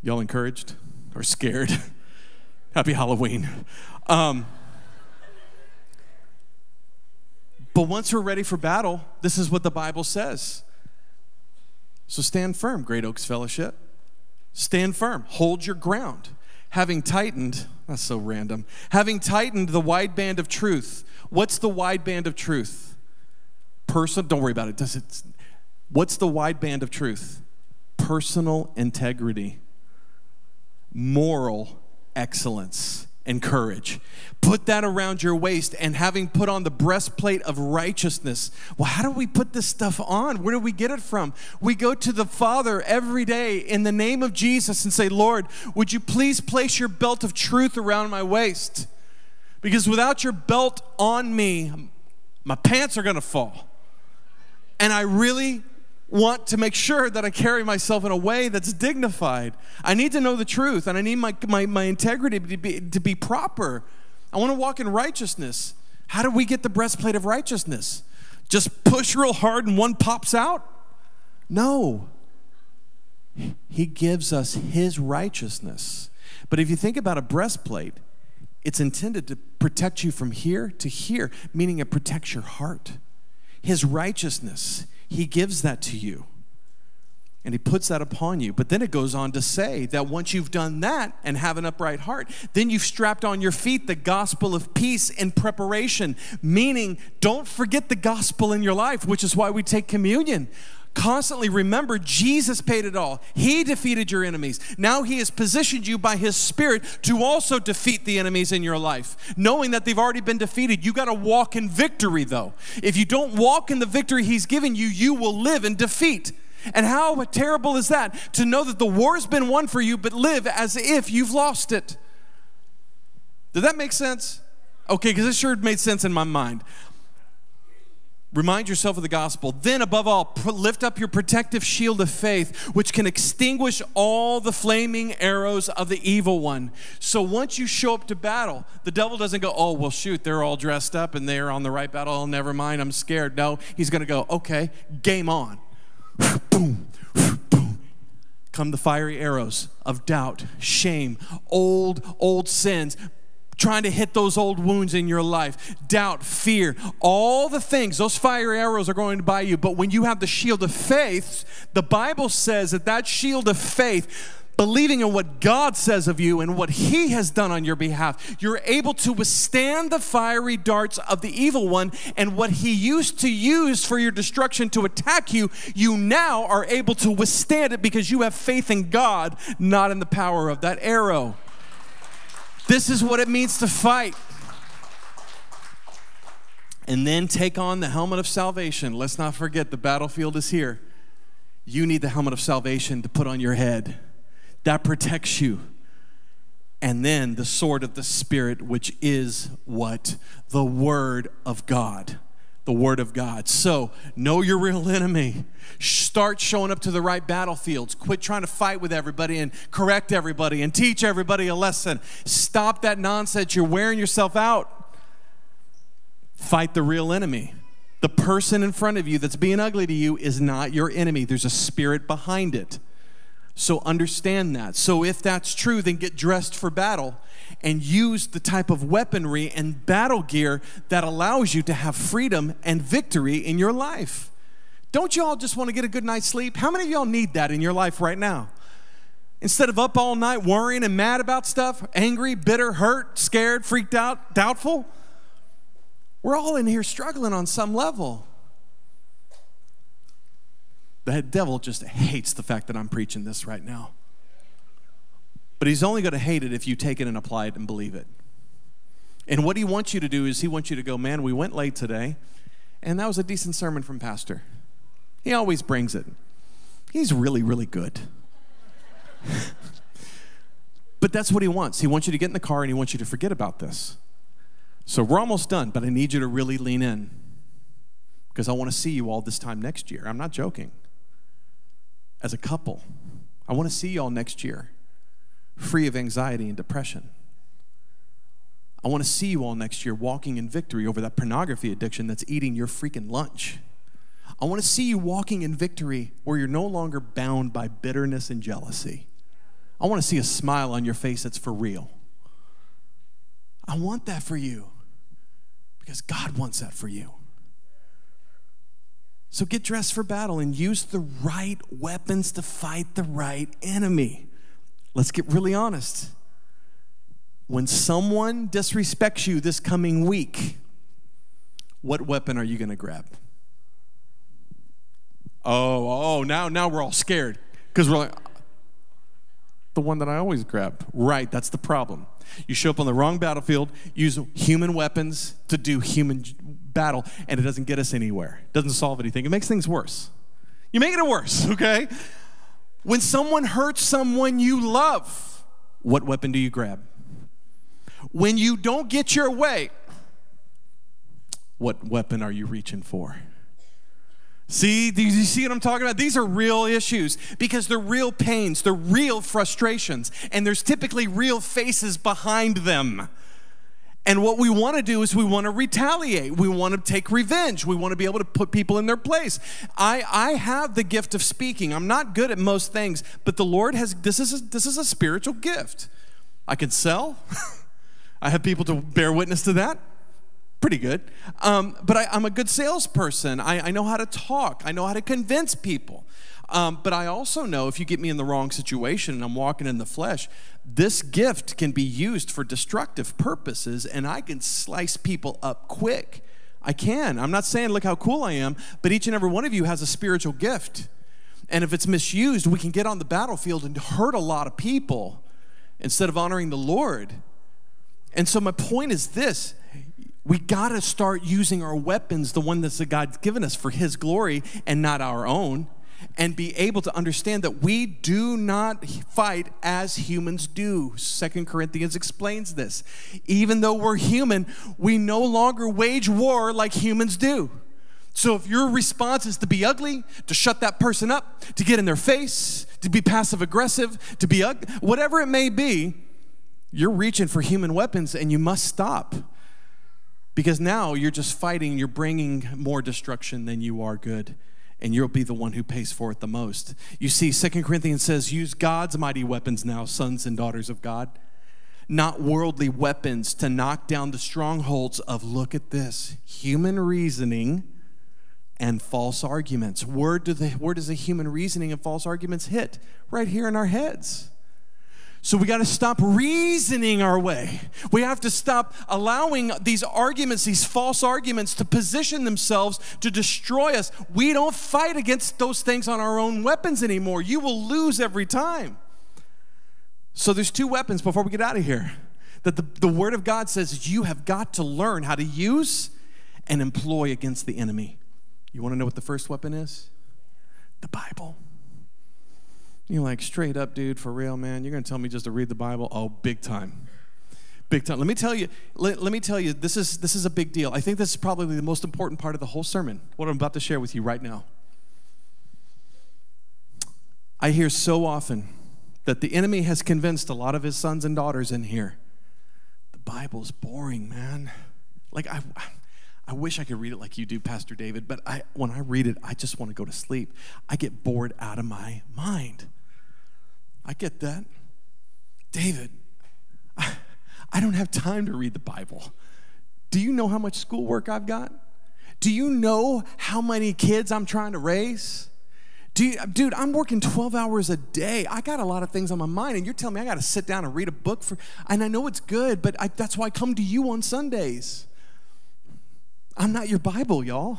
Y'all encouraged or scared? Happy Halloween. Um, but once we're ready for battle, this is what the Bible says. So stand firm, Great Oaks Fellowship. Stand firm, hold your ground. Having tightened, that's so random, having tightened the wide band of truth. What's the wide band of truth? Person, don't worry about it. Does it what's the wide band of truth? Personal integrity, moral excellence and courage. Put that around your waist and having put on the breastplate of righteousness. Well, how do we put this stuff on? Where do we get it from? We go to the Father every day in the name of Jesus and say, Lord, would you please place your belt of truth around my waist? Because without your belt on me, my pants are going to fall. And I really want to make sure that I carry myself in a way that's dignified. I need to know the truth and I need my, my, my integrity to be, to be proper. I want to walk in righteousness. How do we get the breastplate of righteousness? Just push real hard and one pops out? No. He gives us His righteousness. But if you think about a breastplate, it's intended to protect you from here to here, meaning it protects your heart. His righteousness, he gives that to you. And he puts that upon you. But then it goes on to say that once you've done that and have an upright heart, then you've strapped on your feet the gospel of peace in preparation, meaning don't forget the gospel in your life, which is why we take communion. Constantly remember Jesus paid it all. He defeated your enemies. Now He has positioned you by His Spirit to also defeat the enemies in your life, knowing that they've already been defeated. You got to walk in victory, though. If you don't walk in the victory He's given you, you will live in defeat. And how terrible is that to know that the war's been won for you, but live as if you've lost it? Did that make sense? Okay, because it sure made sense in my mind. Remind yourself of the gospel. Then, above all, lift up your protective shield of faith, which can extinguish all the flaming arrows of the evil one. So, once you show up to battle, the devil doesn't go, Oh, well, shoot, they're all dressed up and they're on the right battle. Oh, never mind, I'm scared. No, he's going to go, Okay, game on boom, boom. Come the fiery arrows of doubt, shame, old, old sins, trying to hit those old wounds in your life doubt, fear, all the things, those fiery arrows are going by you. But when you have the shield of faith, the Bible says that that shield of faith believing in what God says of you and what He has done on your behalf, you're able to withstand the fiery darts of the evil one and what He used to use for your destruction to attack you, you now are able to withstand it because you have faith in God, not in the power of that arrow. This is what it means to fight. And then take on the helmet of salvation. Let's not forget the battlefield is here. You need the helmet of salvation to put on your head that protects you. And then the sword of the Spirit, which is what? The Word of God. The Word of God. So, know your real enemy. Start showing up to the right battlefields. Quit trying to fight with everybody and correct everybody and teach everybody a lesson. Stop that nonsense. You're wearing yourself out. Fight the real enemy. The person in front of you that's being ugly to you is not your enemy, there's a spirit behind it. So understand that. So if that's true, then get dressed for battle and use the type of weaponry and battle gear that allows you to have freedom and victory in your life. Don't you all just want to get a good night's sleep? How many of y'all need that in your life right now? Instead of up all night worrying and mad about stuff, angry, bitter, hurt, scared, freaked out, doubtful, we're all in here struggling on some level. The devil just hates the fact that I'm preaching this right now. But he's only going to hate it if you take it and apply it and believe it. And what he wants you to do is he wants you to go, man, we went late today, and that was a decent sermon from Pastor. He always brings it. He's really, really good. but that's what he wants. He wants you to get in the car and he wants you to forget about this. So we're almost done, but I need you to really lean in because I want to see you all this time next year. I'm not joking as a couple. I want to see y'all next year free of anxiety and depression. I want to see you all next year walking in victory over that pornography addiction that's eating your freaking lunch. I want to see you walking in victory where you're no longer bound by bitterness and jealousy. I want to see a smile on your face that's for real. I want that for you because God wants that for you. So get dressed for battle and use the right weapons to fight the right enemy. Let's get really honest. When someone disrespects you this coming week, what weapon are you going to grab? Oh, oh, now now we're all scared because we're like the one that I always grab. Right, that's the problem. You show up on the wrong battlefield, use human weapons to do human battle, and it doesn't get us anywhere. It doesn't solve anything. It makes things worse. You make it worse, okay? When someone hurts someone you love, what weapon do you grab? When you don't get your way, what weapon are you reaching for? See, do you see what I'm talking about? These are real issues because they're real pains, they're real frustrations, and there's typically real faces behind them. And what we want to do is we want to retaliate. We want to take revenge. We want to be able to put people in their place. I, I have the gift of speaking. I'm not good at most things, but the Lord has this is a, this is a spiritual gift. I can sell. I have people to bear witness to that. Pretty good. Um, but I, am a good salesperson. I, I know how to talk. I know how to convince people. Um, but I also know if you get me in the wrong situation and I'm walking in the flesh, this gift can be used for destructive purposes and I can slice people up quick. I can. I'm not saying, look how cool I am, but each and every one of you has a spiritual gift. And if it's misused, we can get on the battlefield and hurt a lot of people instead of honoring the Lord. And so, my point is this we got to start using our weapons, the one that God's given us for His glory and not our own, and be able to understand that we do not fight as humans do. Second Corinthians explains this. Even though we're human, we no longer wage war like humans do. So if your response is to be ugly, to shut that person up, to get in their face, to be passive aggressive, to be ugly, whatever it may be, you're reaching for human weapons and you must stop. Because now you're just fighting, you're bringing more destruction than you are good, and you'll be the one who pays for it the most. You see, Second Corinthians says, use God's mighty weapons now, sons and daughters of God, not worldly weapons to knock down the strongholds of, look at this, human reasoning and false arguments. Where, do the, where does the human reasoning and false arguments hit? Right here in our heads. So we got to stop reasoning our way. We have to stop allowing these arguments, these false arguments, to position themselves to destroy us. We don't fight against those things on our own weapons anymore. You will lose every time. So there's two weapons before we get out of here that the, the Word of God says you have got to learn how to use and employ against the enemy. You want to know what the first weapon is? The Bible. You're like, straight up, dude, for real, man. You're going to tell me just to read the Bible? Oh, big time. Big time. Let me tell you, let, let me tell you, this is, this is a big deal. I think this is probably the most important part of the whole sermon, what I'm about to share with you right now. I hear so often that the enemy has convinced a lot of his sons and daughters in here the Bible's boring, man. Like, I. I wish I could read it like you do, Pastor David, but I, when I read it, I just want to go to sleep. I get bored out of my mind. I get that. David, I, don't have time to read the Bible. Do you know how much schoolwork I've got? Do you know how many kids I'm trying to raise? You, dude, I'm working 12 hours a day. I got a lot of things on my mind, and you're telling me I got to sit down and read a book for, and I know it's good, but I, that's why I come to you on Sundays. I'm not your Bible, y'all.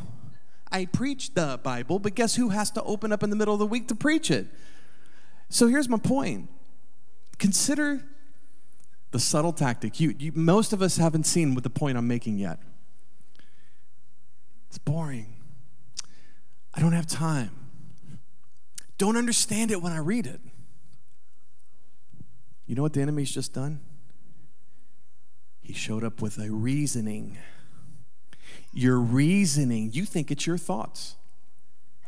I preach the Bible, but guess who has to open up in the middle of the week to preach it? So here's my point. Consider the subtle tactic. You, you, most of us haven't seen what the point I'm making yet. It's boring. I don't have time. Don't understand it when I read it. You know what the enemy's just done? He showed up with a reasoning. Your reasoning, you think it's your thoughts.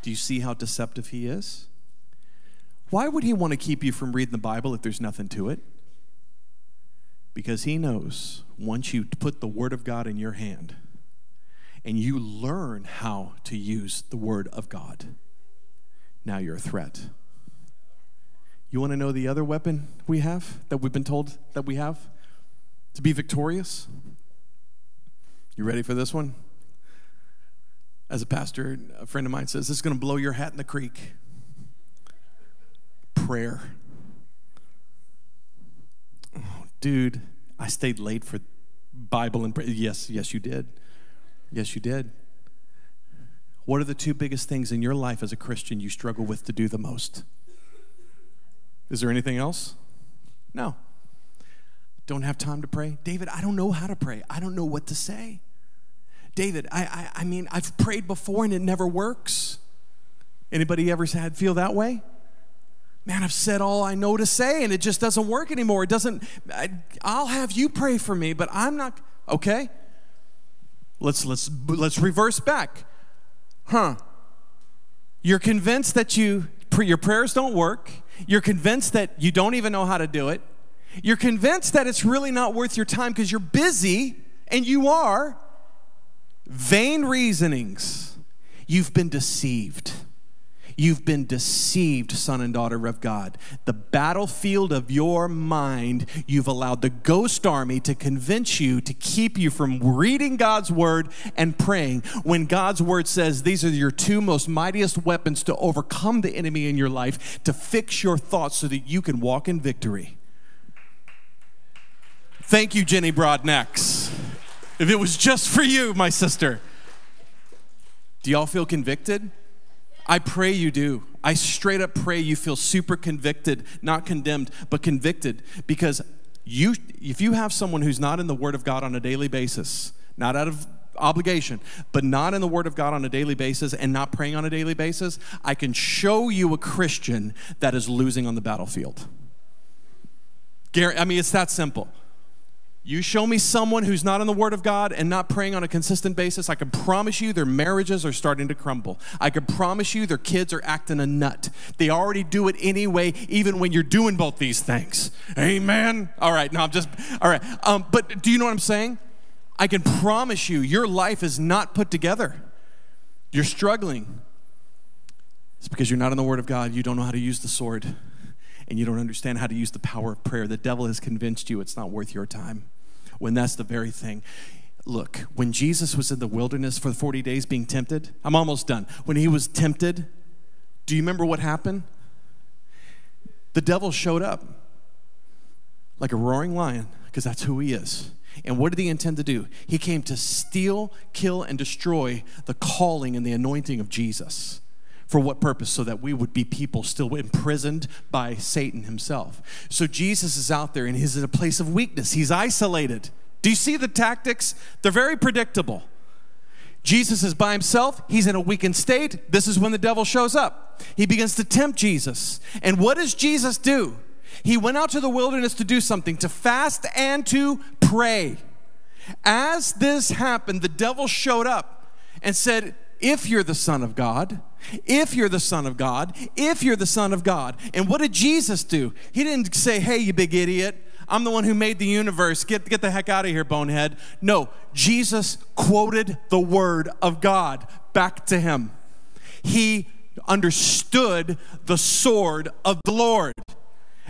Do you see how deceptive he is? Why would he want to keep you from reading the Bible if there's nothing to it? Because he knows once you put the Word of God in your hand and you learn how to use the Word of God, now you're a threat. You want to know the other weapon we have that we've been told that we have to be victorious? You ready for this one? As a pastor, a friend of mine says, This is going to blow your hat in the creek prayer. Oh, dude, I stayed late for Bible and prayer. Yes, yes, you did. Yes, you did. What are the two biggest things in your life as a Christian you struggle with to do the most? Is there anything else? No. Don't have time to pray? David, I don't know how to pray. I don't know what to say. David, I, I, I mean, I've prayed before and it never works. Anybody ever had feel that way? Man, I've said all I know to say and it just doesn't work anymore. It doesn't, I, I'll have you pray for me, but I'm not, okay? Let's, let's, let's reverse back. Huh. You're convinced that you, your prayers don't work. You're convinced that you don't even know how to do it. You're convinced that it's really not worth your time because you're busy, and you are. Vain reasonings. You've been deceived. You've been deceived, son and daughter of God. The battlefield of your mind, you've allowed the ghost army to convince you to keep you from reading God's word and praying when God's word says these are your two most mightiest weapons to overcome the enemy in your life, to fix your thoughts so that you can walk in victory. Thank you, Jenny Broadnecks. If it was just for you, my sister. Do y'all feel convicted? I pray you do. I straight up pray you feel super convicted, not condemned, but convicted because you if you have someone who's not in the word of God on a daily basis, not out of obligation, but not in the word of God on a daily basis and not praying on a daily basis, I can show you a Christian that is losing on the battlefield. I mean, it's that simple. You show me someone who's not in the Word of God and not praying on a consistent basis, I can promise you their marriages are starting to crumble. I can promise you their kids are acting a nut. They already do it anyway, even when you're doing both these things. Amen? All right, now I'm just, all right. Um, but do you know what I'm saying? I can promise you your life is not put together. You're struggling. It's because you're not in the Word of God. You don't know how to use the sword, and you don't understand how to use the power of prayer. The devil has convinced you it's not worth your time when that's the very thing. Look, when Jesus was in the wilderness for 40 days being tempted, I'm almost done. When he was tempted, do you remember what happened? The devil showed up like a roaring lion, because that's who he is. And what did he intend to do? He came to steal, kill, and destroy the calling and the anointing of Jesus. For what purpose? So that we would be people still imprisoned by Satan himself. So Jesus is out there and he's in a place of weakness. He's isolated. Do you see the tactics? They're very predictable. Jesus is by himself. He's in a weakened state. This is when the devil shows up. He begins to tempt Jesus. And what does Jesus do? He went out to the wilderness to do something, to fast and to pray. As this happened, the devil showed up and said, If you're the Son of God, if you're the Son of God, if you're the Son of God. And what did Jesus do? He didn't say, Hey, you big idiot. I'm the one who made the universe. Get, get the heck out of here, bonehead. No, Jesus quoted the word of God back to him. He understood the sword of the Lord.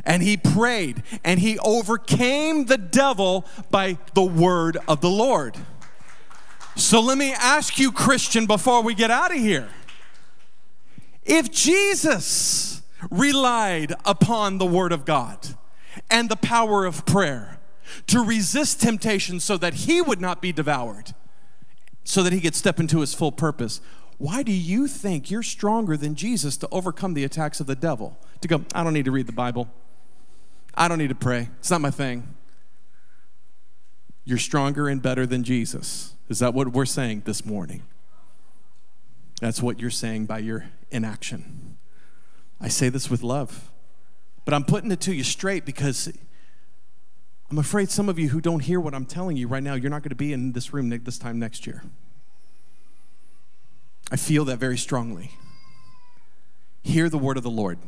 And he prayed and he overcame the devil by the word of the Lord. So let me ask you, Christian, before we get out of here if Jesus relied upon the Word of God and the power of prayer to resist temptation so that he would not be devoured, so that he could step into his full purpose, why do you think you're stronger than Jesus to overcome the attacks of the devil? To go, I don't need to read the Bible. I don't need to pray. It's not my thing. You're stronger and better than Jesus. Is that what we're saying this morning? That's what you're saying by your inaction. I say this with love, but I'm putting it to you straight because I'm afraid some of you who don't hear what I'm telling you right now, you're not going to be in this room this time next year. I feel that very strongly. Hear the word of the Lord.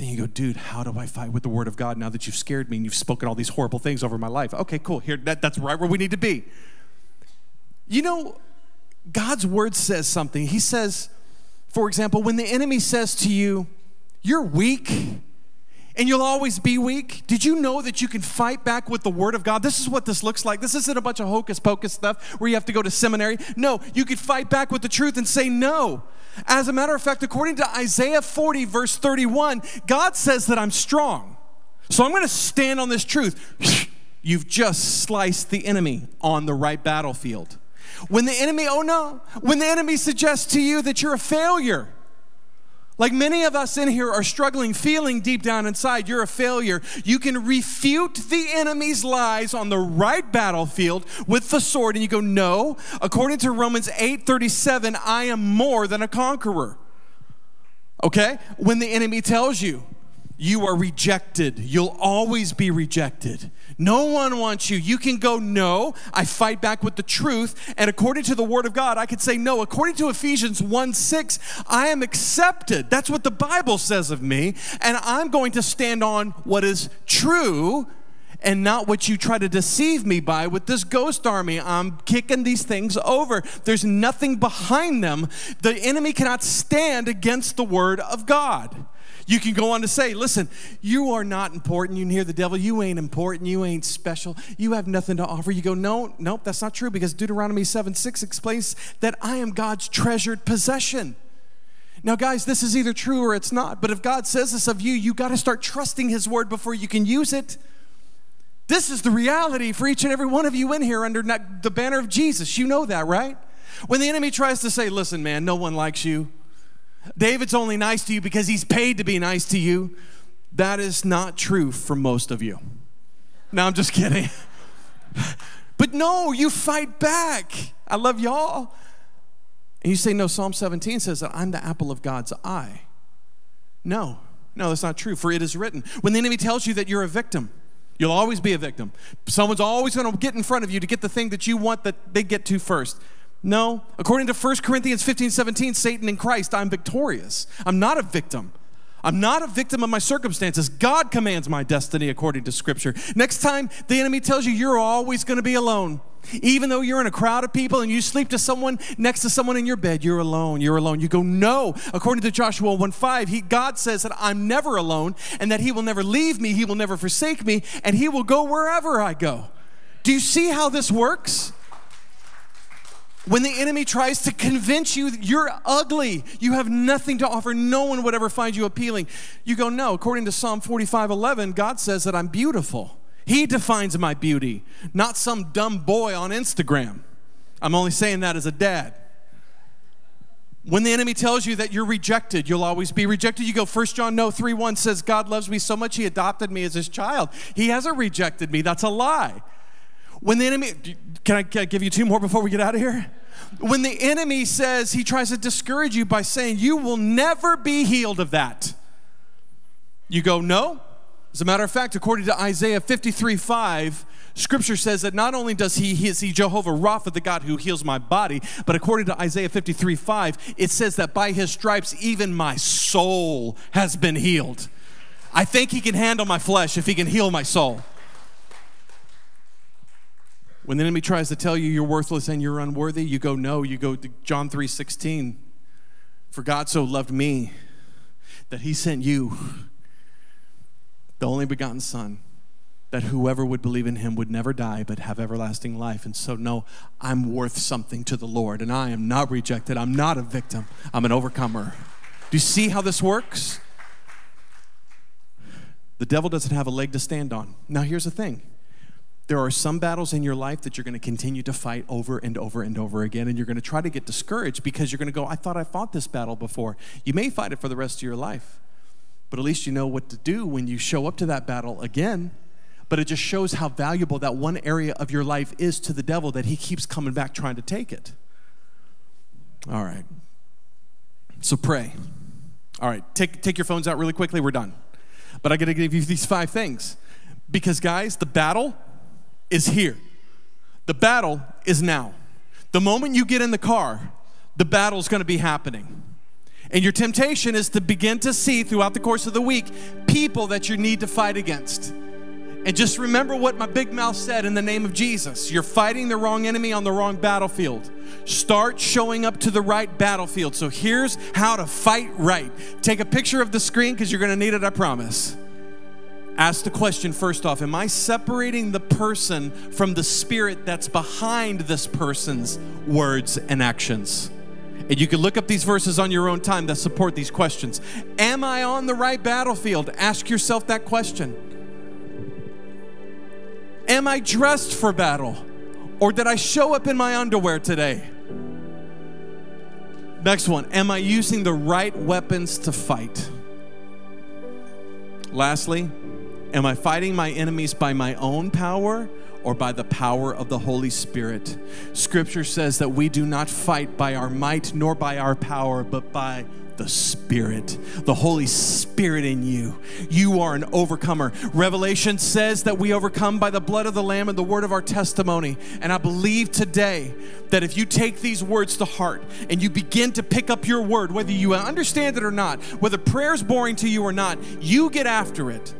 Then you go, dude, how do I fight with the word of God now that you've scared me and you've spoken all these horrible things over my life? Okay, cool. Here, that, that's right where we need to be. You know, God's word says something. He says, for example, when the enemy says to you, You're weak and you'll always be weak, did you know that you can fight back with the word of God? This is what this looks like. This isn't a bunch of hocus pocus stuff where you have to go to seminary. No, you could fight back with the truth and say no. As a matter of fact, according to Isaiah 40, verse 31, God says that I'm strong. So I'm going to stand on this truth. You've just sliced the enemy on the right battlefield. When the enemy, oh no, when the enemy suggests to you that you're a failure, like many of us in here are struggling, feeling deep down inside, you're a failure. You can refute the enemy's lies on the right battlefield with the sword, and you go, No, according to Romans 8 37, I am more than a conqueror. Okay? When the enemy tells you, you are rejected. You'll always be rejected. No one wants you. You can go, no. I fight back with the truth. And according to the word of God, I could say no. According to Ephesians 1 6, I am accepted. That's what the Bible says of me. And I'm going to stand on what is true and not what you try to deceive me by with this ghost army. I'm kicking these things over. There's nothing behind them. The enemy cannot stand against the word of God. You can go on to say, listen, you are not important. You can hear the devil, you ain't important. You ain't special. You have nothing to offer. You go, no, nope, that's not true because Deuteronomy 7 6 explains that I am God's treasured possession. Now, guys, this is either true or it's not. But if God says this of you, you got to start trusting His word before you can use it. This is the reality for each and every one of you in here under the banner of Jesus. You know that, right? When the enemy tries to say, listen, man, no one likes you, David's only nice to you because he's paid to be nice to you, that is not true for most of you. No, I'm just kidding. but no, you fight back. I love y'all. And you say, no, Psalm 17 says that I'm the apple of God's eye. No, no, that's not true. For it is written. When the enemy tells you that you're a victim, you'll always be a victim. Someone's always going to get in front of you to get the thing that you want that they get to first. No, according to 1 Corinthians 15 17, Satan in Christ, I'm victorious. I'm not a victim. I'm not a victim of my circumstances. God commands my destiny according to Scripture. Next time the enemy tells you you're always going to be alone, even though you're in a crowd of people and you sleep to someone next to someone in your bed, you're alone. You're alone. You go, no. According to Joshua 1 5, he, God says that I'm never alone and that He will never leave me, He will never forsake me, and He will go wherever I go. Do you see how this works? When the enemy tries to convince you you're ugly, you have nothing to offer, no one would ever find you appealing, you go, No, according to Psalm 45 11, God says that I'm beautiful. He defines my beauty, not some dumb boy on Instagram. I'm only saying that as a dad. When the enemy tells you that you're rejected, you'll always be rejected. You go, 1 John no 3 1 says, God loves me so much, he adopted me as his child. He hasn't rejected me. That's a lie. When the enemy, can I, give you two more before we get out of here? when the enemy says he tries to discourage you by saying, You will never be healed of that, you go, No. As a matter of fact, according to Isaiah 53 5, Scripture says that not only does he, is he Jehovah Rapha, the God who heals my body, but according to Isaiah 53 5, it says that by his stripes, even my soul has been healed. I think he can handle my flesh if he can heal my soul. When the enemy tries to tell you you're worthless and you're unworthy, you go, no. You go to John 3 16. For God so loved me that he sent you, the only begotten Son, that whoever would believe in him would never die but have everlasting life. And so, no, I'm worth something to the Lord, and I am not rejected. I'm not a victim, I'm an overcomer. Do you see how this works? The devil doesn't have a leg to stand on. Now, here's the thing there are some battles in your life that you're going to continue to fight over and over and over again, and you're going to try to get discouraged because you're going to go, I thought I fought this battle before. You may fight it for the rest of your life, but at least you know what to do when you show up to that battle again. But it just shows how valuable that one area of your life is to the devil that he keeps coming back trying to take it. All right. So pray. All right, take, take your phones out really quickly. We're done. But I got to give you these five things. Because, guys, the battle is here. The battle is now. The moment you get in the car, the battle's gonna be happening. And your temptation is to begin to see throughout the course of the week people that you need to fight against. And just remember what my big mouth said in the name of Jesus. You're fighting the wrong enemy on the wrong battlefield. Start showing up to the right battlefield. So here's how to fight right. Take a picture of the screen because you're going to need it, I promise ask the question first off Am I separating the person from the spirit that's behind this person's words and actions? And you can look up these verses on your own time that support these questions. Am I on the right battlefield? Ask yourself that question. Am I dressed for battle? Or did I show up in my underwear today? Next one Am I using the right weapons to fight? Lastly, Am I fighting my enemies by my own power or by the power of the Holy Spirit? Scripture says that we do not fight by our might nor by our power, but by the Spirit, the Holy Spirit in you. You are an overcomer. Revelation says that we overcome by the blood of the Lamb and the word of our testimony. And I believe today that if you take these words to heart and you begin to pick up your word, whether you understand it or not, whether prayer is boring to you or not, you get after it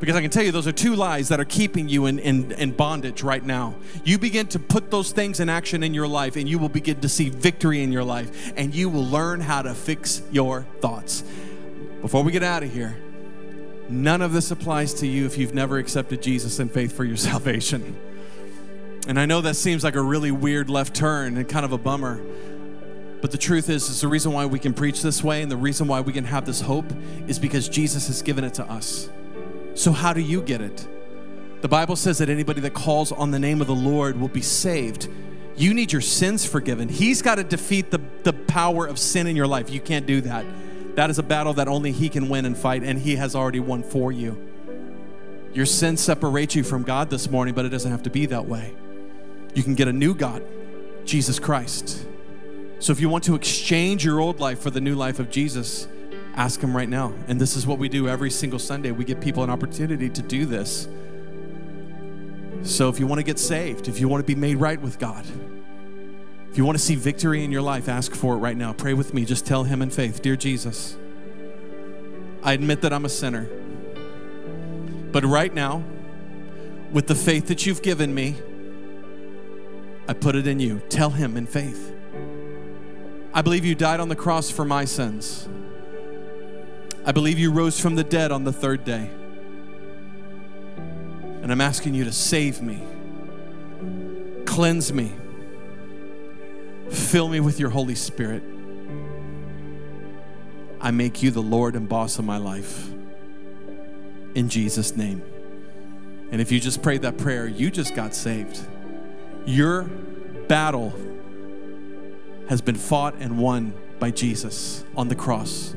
Because I can tell you, those are two lies that are keeping you in, in, in, bondage right now. You begin to put those things in action in your life, and you will begin to see victory in your life, and you will learn how to fix your thoughts. Before we get out of here, none of this applies to you if you've never accepted Jesus in faith for your salvation. And I know that seems like a really weird left turn and kind of a bummer. But the truth is, is the reason why we can preach this way and the reason why we can have this hope is because Jesus has given it to us. So, how do you get it? The Bible says that anybody that calls on the name of the Lord will be saved. You need your sins forgiven. He's got to defeat the, the power of sin in your life. You can't do that. That is a battle that only He can win and fight, and He has already won for you. Your sin separates you from God this morning, but it doesn't have to be that way. You can get a new God, Jesus Christ. So if you want to exchange your old life for the new life of Jesus, ask Him right now. And this is what we do every single Sunday. We give people an opportunity to do this. So if you want to get saved, if you want to be made right with God, if you want to see victory in your life, ask for it right now. Pray with me. Just tell Him in faith Dear Jesus, I admit that I'm a sinner. But right now, with the faith that you've given me, I put it in you. Tell Him in faith. I believe you died on the cross for my sins. I believe you rose from the dead on the third day. And I'm asking you to save me, cleanse me, fill me with your Holy Spirit. I make you the Lord and boss of my life. In Jesus' name. And if you just prayed that prayer, you just got saved. Your battle has been fought and won by Jesus on the cross.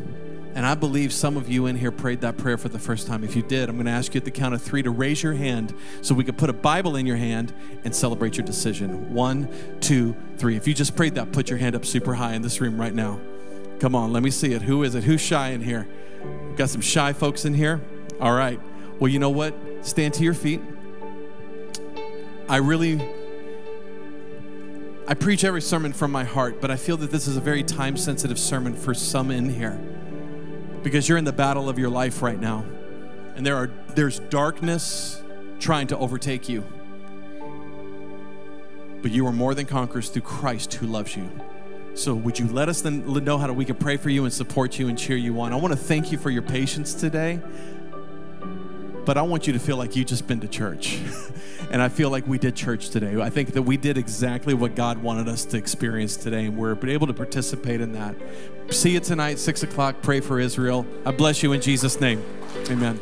And I believe some of you in here prayed that prayer for the first time. If you did, I'm going to ask you at the count of three to raise your hand so we could put a Bible in your hand and celebrate your decision. One, two, three. If you just prayed that, put your hand up super high in this room right now. Come on, let me see it. Who is it? Who's shy in here? We've got some shy folks in here. All right. Well, you know what? Stand to your feet. I really I preach every sermon from my heart, but I feel that this is a very time sensitive sermon for some in here because you're in the battle of your life right now. And there are there's darkness trying to overtake you. But you are more than conquerors through Christ who loves you. So would you let us then know how we can pray for you and support you and cheer you on? I want to thank you for your patience today. But I want you to feel like you just been to church. and I feel like we did church today. I think that we did exactly what God wanted us to experience today, and we're able to participate in that. See you tonight, 6 o'clock. Pray for Israel. I bless you in Jesus' name. Amen.